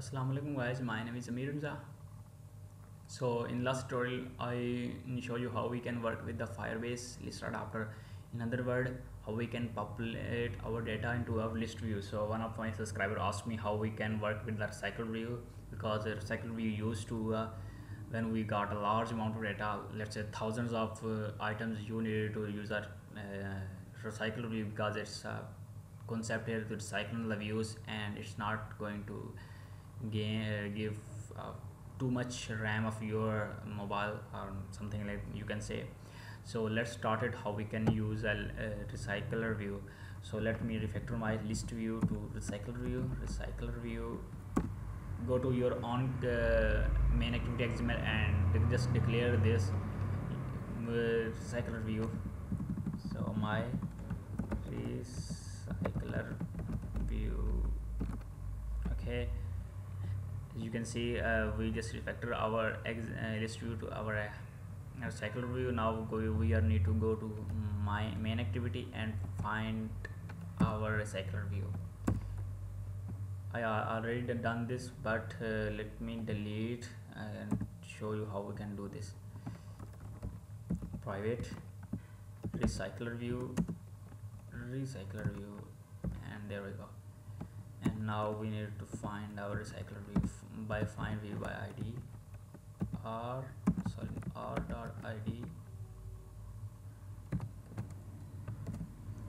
Assalamu alaikum guys. My name is Ameer Hamza so in last tutorial I show you how we can work with the Firebase list adapter in other word how we can populate our data into our list view. So one of my subscriber asked me how we can work with the recycle view because the recycle view used to uh, when we got a large amount of data let's say thousands of uh, items you needed to use that uh, recycle view because it's a concept here to recycle the views and it's not going to give uh, too much RAM of your mobile or something like you can say. So let's start it how we can use a, a recycler view. So let me refactor my list view to recycler view recycler view. Go to your own uh, main activity xml and just declare this recycler view. So my recycler view. Okay you can see uh, we just refactor our ex uh, list view to our uh, cycle view now go, we are need to go to my main activity and find our recycler view I already done this but uh, let me delete and show you how we can do this. Private recycler view recycler view and there we go and now we need to find our recycler view by find view by id r sorry r dot id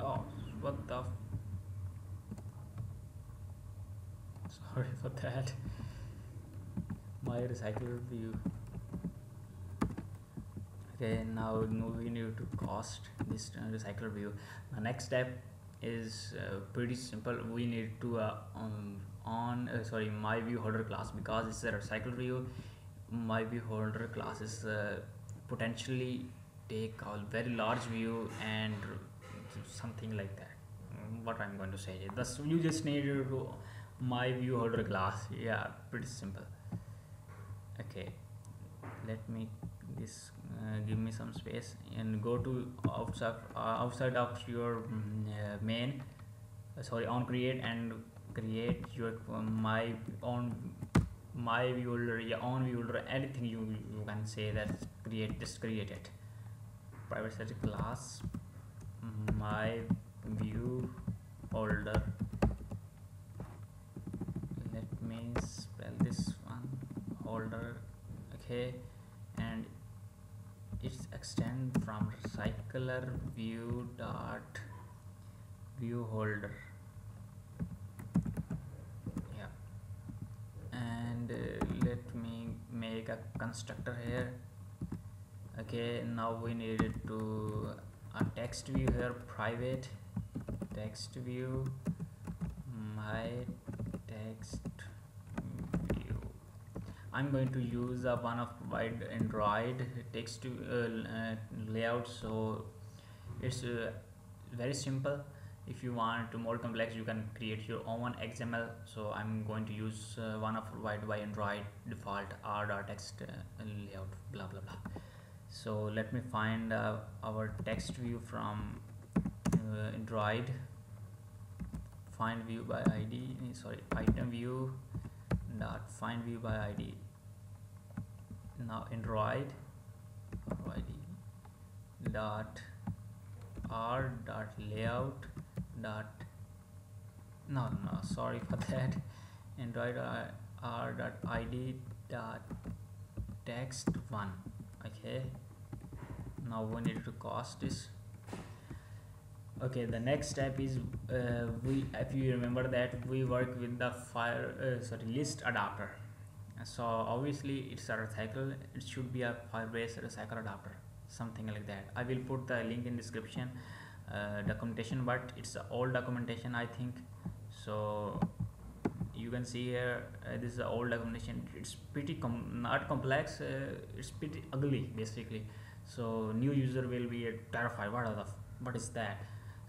oh what the sorry for that. My recycler view. Okay now we need to cost this recycler view. The next step is uh, pretty simple. We need to uh, um, on uh, sorry my view holder class because it's a recycle view. My view holder class is uh, potentially take a very large view and something like that. What i'm going to say. Thus you just need to my view holder class. Yeah pretty simple. Okay. Let me this give me some space and go to outside uh, outside of your mm, uh, main uh, sorry on create and create your uh, my own my viewer your own viewer anything you, you can say that create just create it. Private static class my view holder let me spell this one holder okay it's extend from recycler view dot view holder. Yeah. And uh, let me make a constructor here. Okay now we needed to a text view here private text view. My text I'm going to use a one of wide Android text to, uh, uh, layout. So it's uh, very simple. If you want to more complex you can create your own XML so I'm going to use uh, one of wide by Android default r.text uh, layout blah blah blah. So let me find uh, our text view from uh, Android. Find view by ID sorry item view dot find view by ID now Android ID dot r dot layout dot no no sorry for that. Android r dot id dot text one okay? Now we need to cost this. Okay the next step is uh, we if you remember that we work with the fire uh, sorry list adapter so obviously it's a recycle it should be a firebase recycle adapter something like that. I will put the link in description uh, documentation but it's old documentation i think. So you can see here uh, this is the old documentation. It's pretty com not complex uh, it's pretty ugly basically. So new user will be terrified what are the what is that?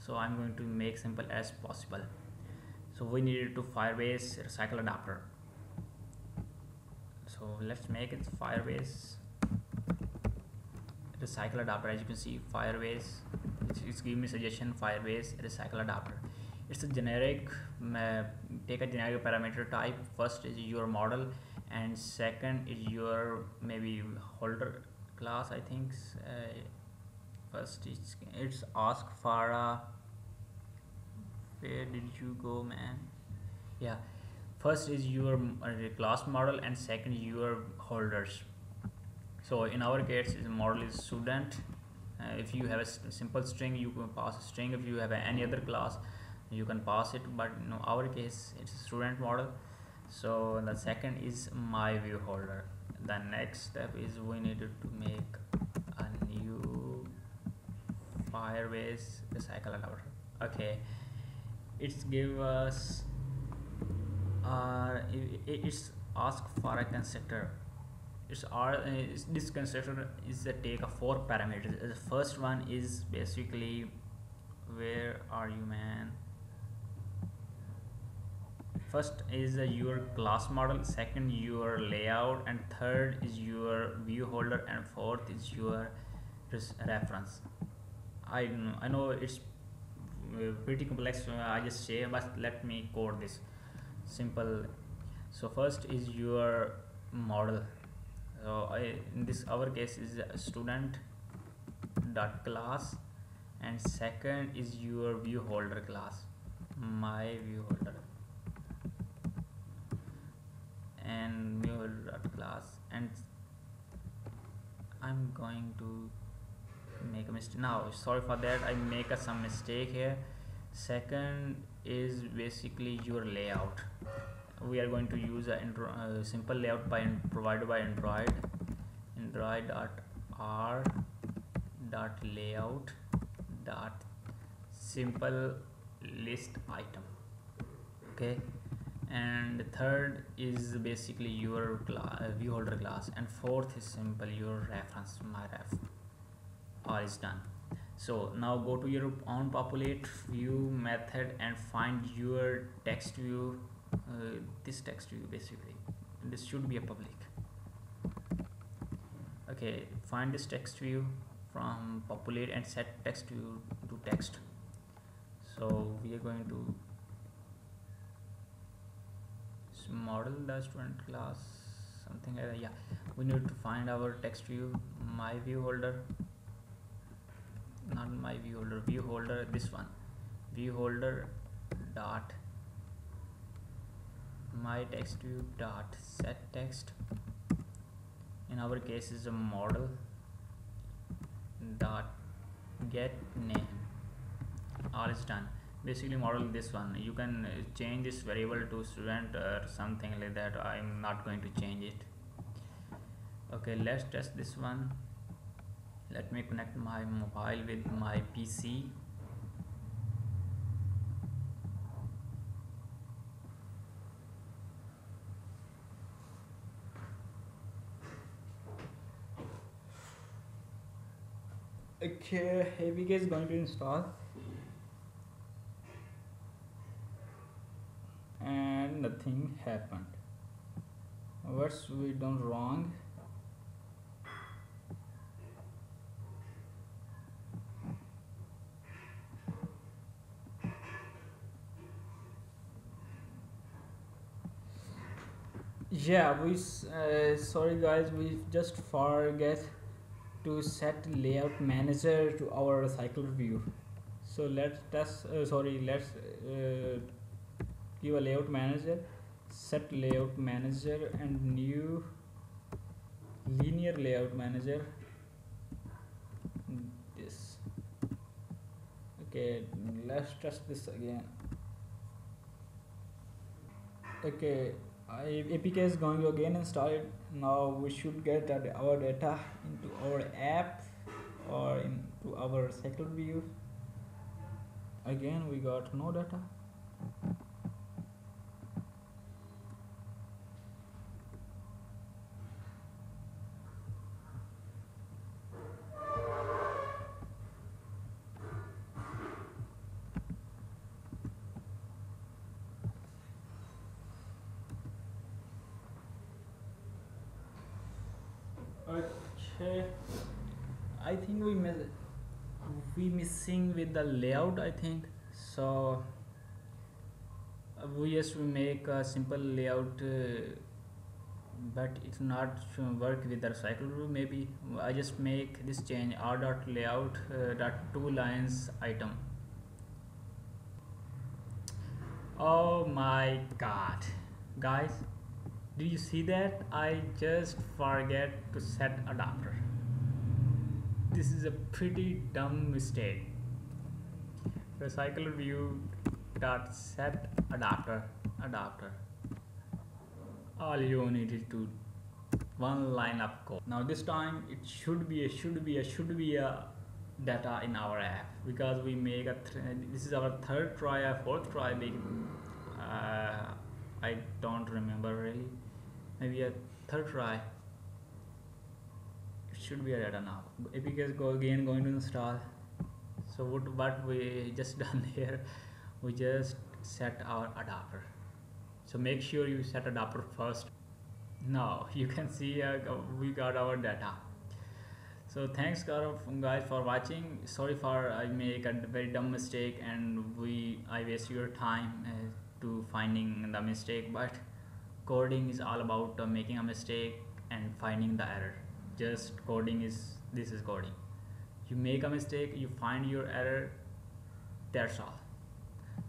So i'm going to make simple as possible. So we needed to firebase recycle adapter so let's make it firebase recycle adapter. As you can see firebase it's, giving me suggestion firebase recycle adapter. It's a generic uh, take a generic parameter type. First is your model and second is your maybe holder class i think. Uh, first it's it's ask for a where did you go man? Yeah first is your uh, class model and second your holders. So in our case the model is student. Uh, if you have a simple string you can pass a string. If you have any other class you can pass it. But in our case it's a student model. So the second is my view holder. The next step is we needed to make a new firebase recycle adapter okay. It's give us uh, it's ask for a constructor it's our uh, this constructor is a take of four parameters. The first one is basically where are you man? First is your class model. Second your layout. And third is your view holder. And fourth is your reference. I know i know it's uh, pretty complex so i just say but let me code this simple. So first is your model. So I, in this our case is student dot class. And second is your view holder class. My view holder. And mule class. And I'm going to make a mistake. Now sorry for that. I make a some mistake here second is basically your layout. We are going to use a uh, simple layout by provided by android. Android dot r dot layout dot simple list item. Okay? And third is basically your uh, view holder class. And fourth is simple your reference my ref all is done so now go to your on populate view method and find your text view uh, this text view basically. This should be a public. Okay find this text view from populate and set text view to text. So we are going to model the student class something like that yeah. We need to find our text view my view holder not my view holder view holder this one. View holder dot my text view dot set text. In our case is a model dot get name. All is done. Basically model this one. You can uh, change this variable to student or something like that. I'm not going to change it. Okay let's test this one let me connect my mobile with my PC okay APK is going to install? And nothing happened. What's we done wrong yeah we uh, sorry guys we just forget to set layout manager to our cycle view. So let's test uh, sorry let's uh, give a layout manager set layout manager and new linear layout manager. This. Okay let's test this again. Okay APK is going to again install it. Now we should get our data into our app or into our cycle view. Again we got no data okay i think we miss we missing with the layout i think. So we just make a simple layout uh, but it's not work with the cycle rule. Maybe I just make this change r dot layout uh, dot two lines item. Oh my god. Guys did you see that? I just forget to set adapter this is a pretty dumb mistake. Recycle view dot set adapter adapter. All you need is to one line of code. Now this time it should be a should be a should be a data in our app because we make a this is our third try or fourth try uh, I don't remember really. Maybe a third try should be a data now. APK go again going to install so what, what we just done here we just set our adapter. So make sure you set adapter first. Now you can see uh, we got our data. So thanks guys for watching. Sorry for I make a very dumb mistake and we I waste your time uh, to finding the mistake but coding is all about uh, making a mistake and finding the error just coding is this is coding. You make a mistake you find your error that's all.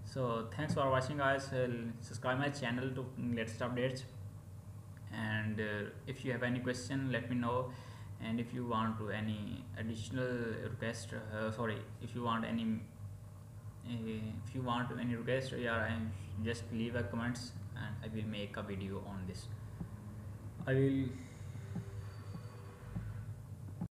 So thanks for watching guys. Uh, subscribe my channel to latest updates. And uh, if you have any question let me know. And if you want to any additional request uh, sorry if you want any uh, if you want any request yeah I just leave a comments and I will make a video on this. I will